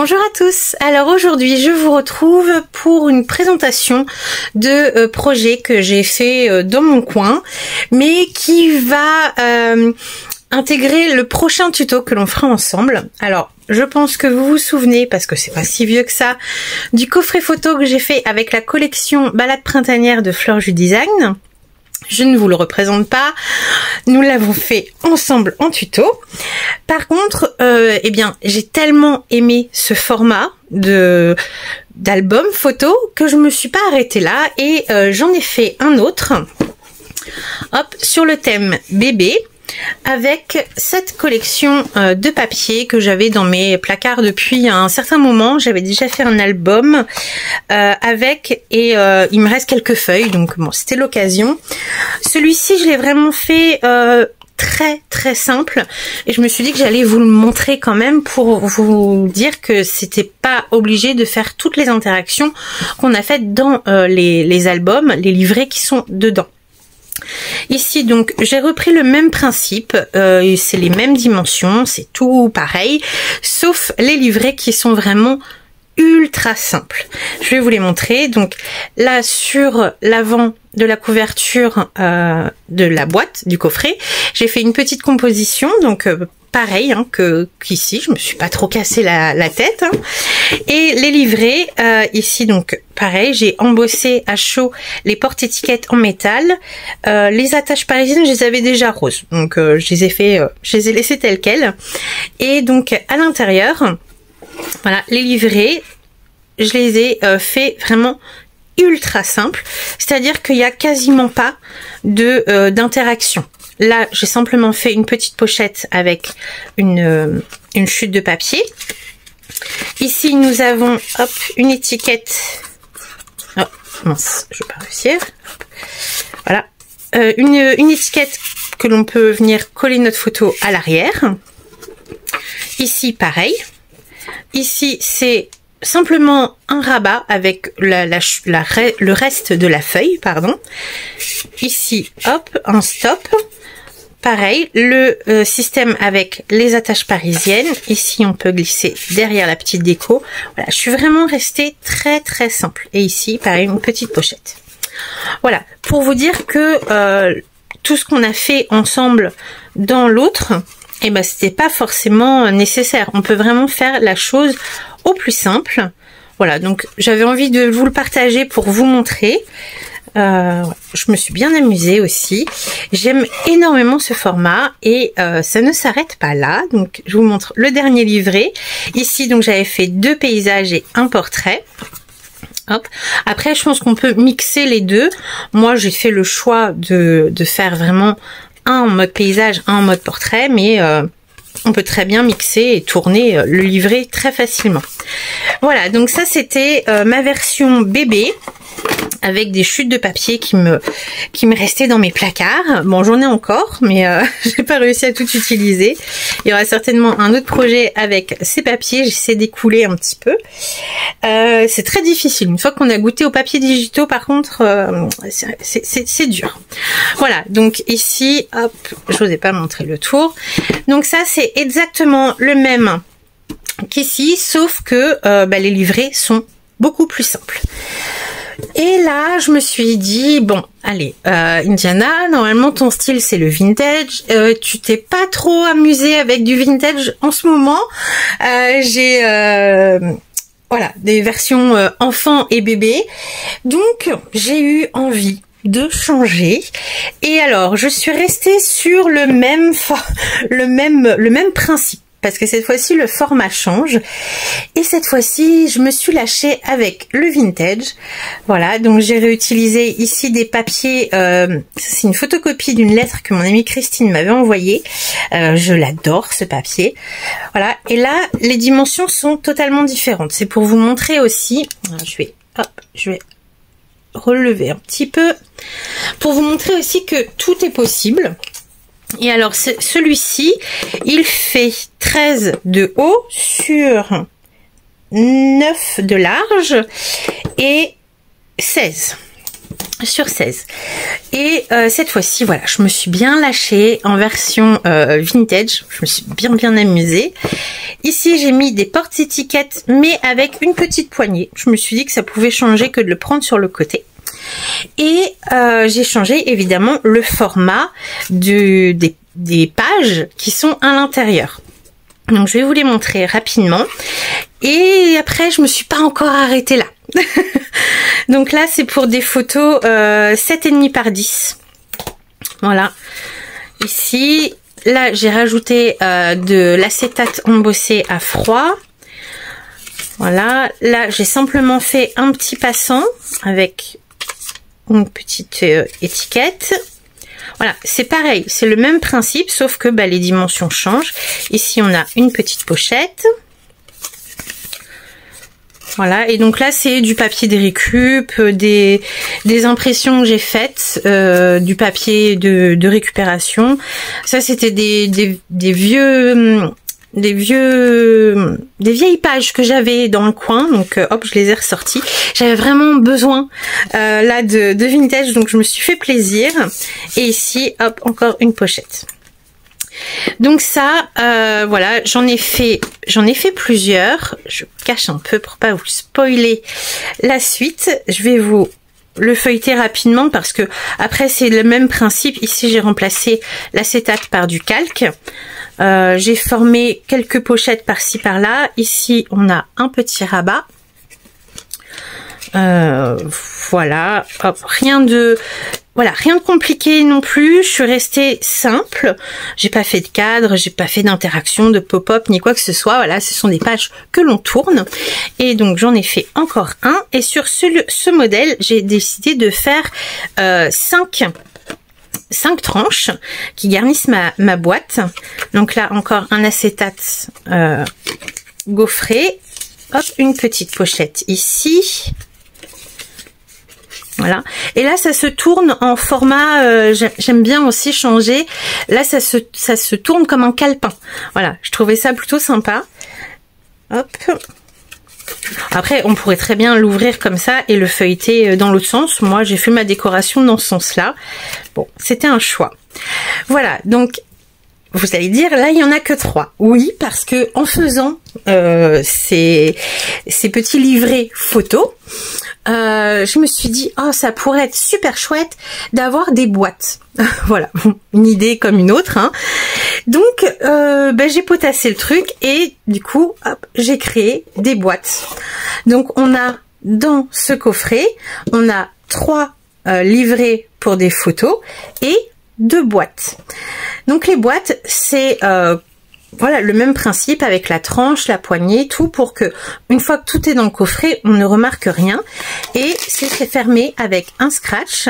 Bonjour à tous. Alors aujourd'hui, je vous retrouve pour une présentation de euh, projet que j'ai fait euh, dans mon coin, mais qui va euh, intégrer le prochain tuto que l'on fera ensemble. Alors, je pense que vous vous souvenez, parce que c'est pas si vieux que ça, du coffret photo que j'ai fait avec la collection Balade printanière de Fleur du Design. Je ne vous le représente pas. Nous l'avons fait ensemble en tuto. Par contre, euh, eh bien, j'ai tellement aimé ce format de d'album photo que je me suis pas arrêtée là et euh, j'en ai fait un autre. Hop, sur le thème bébé avec cette collection euh, de papier que j'avais dans mes placards depuis un certain moment. J'avais déjà fait un album euh, avec et euh, il me reste quelques feuilles donc bon c'était l'occasion. Celui-ci je l'ai vraiment fait très très simple et je me suis dit que j'allais vous le montrer quand même pour vous dire que c'était pas obligé de faire toutes les interactions qu'on a faites dans les, les albums, les livrets qui sont dedans. Ici donc j'ai repris le même principe, euh, c'est les mêmes dimensions, c'est tout pareil, sauf les livrets qui sont vraiment ultra simples. Je vais vous les montrer. Donc là sur l'avant de la couverture euh, de la boîte du coffret, j'ai fait une petite composition donc euh, pareil hein, que qu'ici, je me suis pas trop cassé la, tête. Hein. Et les livrets, ici donc pareil, j'ai embossé à chaud les portes-étiquettes en métal. Euh, les attaches parisiennes, je les avais déjà roses, donc euh, je les ai fait, je les ai laissées telles quelles. Et donc à l'intérieur, voilà, les livrets, je les ai fait vraiment ultra simple, c'est-à-dire qu'il n'y a quasiment pas de d'interaction. Là, j'ai simplement fait une petite pochette avec une, euh, une chute de papier. Ici, nous avons hop, une étiquette. Je vais pas réussir. Voilà. Euh, une, une étiquette que l'on peut venir coller notre photo à l'arrière. Ici, pareil. Ici, c'est simplement un rabat avec le reste de la feuille, pardon. Ici, hop, un stop. Pareil, le euh, système avec les attaches parisiennes. Ici, on peut glisser derrière la petite déco. Voilà, je suis vraiment restée très très simple. Et ici, pareil, une petite pochette. Voilà, pour vous dire que euh, tout ce qu'on a fait ensemble dans l'autre, eh ben, c'était pas forcément nécessaire. On peut vraiment faire la chose au plus simple. Voilà, donc j'avais envie de vous le partager pour vous montrer. Euh, je me suis bien amusée aussi. J'aime énormément ce format et euh, ça ne s'arrête pas là. Donc je vous montre le dernier livret. Ici donc j'avais fait deux paysages et un portrait. Hop. Après je pense qu'on peut mixer les deux. Moi j'ai fait le choix de, de, faire vraiment un en mode paysage, un en mode portrait, mais euh, on peut très bien mixer et tourner le livret très facilement. Voilà, donc ça c'était ma version bébé avec des chutes de papier qui me qui me restaient dans mes placards. Bon, j'en ai encore, mais euh, j'ai pas réussi à tout utiliser. Il y aura certainement un autre projet avec ces papiers. J'essaie d'écouler un petit peu. Euh, c'est très difficile. Une fois qu'on a goûté aux papiers digitaux, par contre, euh, c'est dur. Voilà. Donc ici, hop, je vous ai pas montré le tour. Donc ça, c'est exactement le même qu'ici, sauf que bah, les livrets sont beaucoup plus simples. Et là, je me suis dit, bon, allez, euh, Indiana, normalement ton style c'est le vintage. Euh, tu t'es pas trop amusé avec du vintage en ce moment. Euh, j'ai voilà des versions enfants et bébés. Donc j'ai eu envie de changer. Et alors, je suis restée sur le même le même le même principe parce que cette fois-ci le format change. Et cette fois-ci je me suis lâchée avec le vintage. Voilà donc j'ai réutilisé ici des papiers euh, c'est une photocopie d'une lettre que mon amie Christine m'avait envoyée. Euh, je l'adore ce papier. Voilà et là les dimensions sont totalement différentes. C'est pour vous montrer aussi. Je vais hop je vais relever un petit peu. Pour vous montrer aussi que tout est possible et alors celui-ci, il fait 13 de haut sur 9 de large et 16. sur 16. Et euh, cette fois-ci, voilà, je me suis bien lâchée en version euh, vintage. Je me suis bien bien amusée. Ici, j'ai mis des portes-étiquettes, mais avec une petite poignée. Je me suis dit que ça pouvait changer que de le prendre sur le côté. Et euh, j'ai changé évidemment le format des, pages qui sont à l'intérieur. Donc je vais vous les montrer rapidement. Et après, je me suis pas encore arrêtée là. Donc là, c'est pour des photos euh, 7,5 par 10. Voilà. Ici, là, j'ai rajouté euh, de l'acétate embossé à froid. Voilà. Là, j'ai simplement fait un petit passant avec petite euh, étiquette. Voilà, c'est pareil, c'est le même principe, sauf que bah, les dimensions changent. Ici, on a une petite pochette. Voilà, et donc là c'est du papier récup, euh, des, des impressions que j'ai faites, euh, du papier de, récupération. Ça c'était des, des, vieux des vieux des vieilles pages que j'avais dans le coin donc euh, hop je les ai ressorties j'avais vraiment besoin là de, de vintage donc je me suis fait plaisir et ici hop encore une pochette donc ça, euh, voilà, j'en ai fait, j'en ai fait plusieurs. Je cache un peu pour pas vous spoiler la suite. Je vais vous le feuilleter rapidement parce que après c'est le même principe. Ici j'ai remplacé l'acétate par du calque. Euh, j'ai formé quelques pochettes par-ci par-là. Ici on a un petit rabat. Euh, voilà, rien de voilà, rien de compliqué non plus. Je suis restée simple. J'ai pas fait de cadre, j'ai pas fait d'interaction, de pop-up ni quoi que ce soit. Voilà, ce sont des pages que l'on tourne. Et donc j'en ai fait encore un. Et sur ce, modèle, j'ai décidé de faire euh, 5 cinq tranches qui garnissent ma, boîte. Donc là encore un acétate euh, gaufré. Hop, une petite pochette ici. Voilà. Et là, ça se tourne en format. Euh, j'aime bien aussi changer. Là, ça se ça se tourne comme un calepin. Voilà. Je trouvais ça plutôt sympa. Hop. Après, on pourrait très bien l'ouvrir comme ça et le feuilleter euh, dans l'autre sens. Moi, j'ai fait ma décoration dans ce sens-là. Bon, c'était un choix. Voilà. Donc, vous allez dire, là, il y en a que trois. Oui, parce que en faisant euh, ces, ces petits livrets photos, euh, je me suis dit, oh, ça pourrait être super chouette d'avoir des boîtes. voilà, une idée comme une autre. Hein. Donc, euh, ben, j'ai potassé le truc et du coup, j'ai créé des boîtes. Donc, on a dans ce coffret, on a trois euh, livrets pour des photos et deux boîtes. Donc les boîtes, c'est euh, voilà le même principe avec la tranche, la poignée, tout pour que une fois que tout est dans le coffret, on ne remarque rien. Et c'est fermé avec un scratch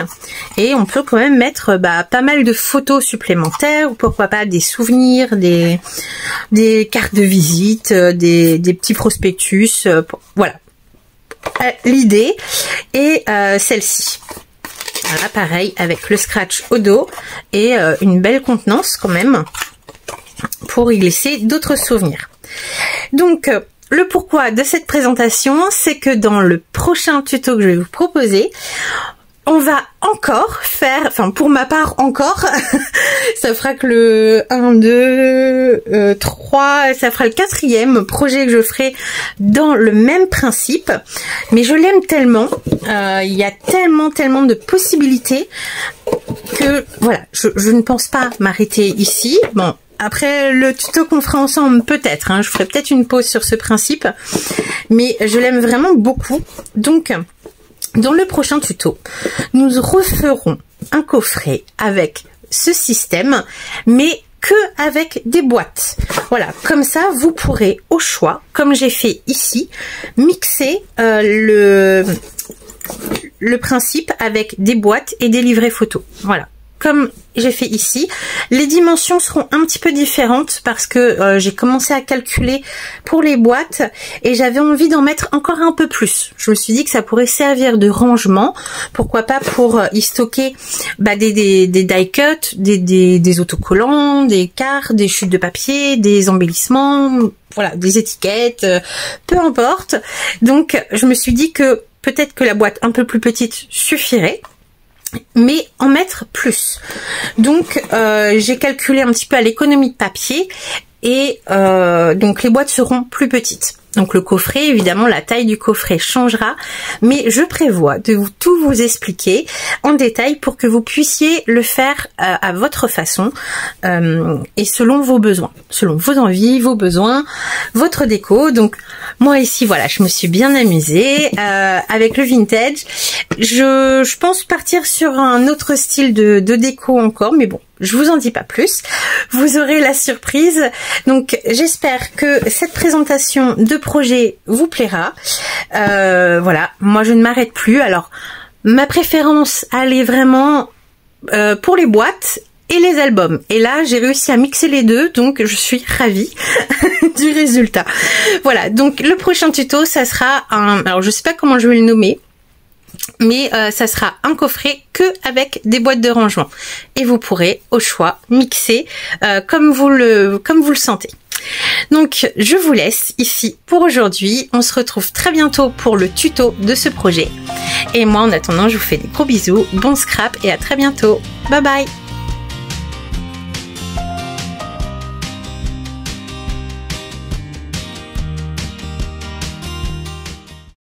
et on peut quand même mettre bah, pas mal de photos supplémentaires ou pourquoi pas des souvenirs, des, cartes de visite, euh, des, petits prospectus. Euh, voilà l'idée et celle-ci. Voilà, pareil, avec le scratch au dos et euh, une belle contenance quand même pour y glisser d'autres souvenirs. Donc, euh, le pourquoi de cette présentation, c'est que dans le prochain tuto que je vais vous proposer, on va encore faire, enfin pour ma part encore, ça fera que le 1, 2, 3, ça fera le quatrième projet que je ferai dans le même principe. Mais je l'aime tellement, euh, il y a tellement, tellement de possibilités que voilà, je, ne pense pas m'arrêter ici. Bon, après le tuto qu'on fera ensemble, peut-être, hein, je ferai peut-être une pause sur ce principe, mais je l'aime vraiment beaucoup. Donc, dans le prochain tuto, nous referons un coffret avec ce système, mais que avec des boîtes. Voilà, comme ça, vous pourrez au choix, comme j'ai fait ici, mixer euh, le, le principe avec des boîtes et des livrets photos. Voilà, comme j'ai fait ici. Les dimensions seront un petit peu différentes parce que euh, j'ai commencé à calculer pour les boîtes et j'avais envie d'en mettre encore un peu plus. Je me suis dit que ça pourrait servir de rangement, pourquoi pas pour euh, y stocker bah, des, die cuts, des autocollants, des cartes, des chutes de papier, des embellissements, voilà, des étiquettes, euh, peu importe. Donc je me suis dit que peut-être que la boîte un peu plus petite suffirait mais en mettre plus. Donc euh, j'ai calculé un petit peu à l'économie de papier et euh, donc les boîtes seront plus petites. Donc le coffret, évidemment, la taille du coffret changera, mais je prévois de tout vous expliquer en détail pour que vous puissiez le faire euh, à votre façon euh, et selon vos besoins, selon vos envies, vos besoins, votre déco. Donc moi ici, voilà, je me suis bien amusée euh, avec le vintage. Je, je pense partir sur un autre style de, de déco encore, mais bon, je vous en dis pas plus. Vous aurez la surprise. Donc j'espère que cette présentation de projet vous plaira. Euh, voilà, moi je ne m'arrête plus. Alors ma préférence, elle est vraiment euh, pour les boîtes et les albums. Et là, j'ai réussi à mixer les deux, donc je suis ravie du résultat. Voilà, donc le prochain tuto, ça sera un... Alors je sais pas comment je vais le nommer, mais euh, ça sera un coffret que avec des boîtes de rangement et vous pourrez au choix mixer comme vous le comme vous le sentez. Donc je vous laisse ici pour aujourd'hui. On se retrouve très bientôt pour le tuto de ce projet. Et moi en attendant, je vous fais des gros bisous, bon scrap et à très bientôt. Bye bye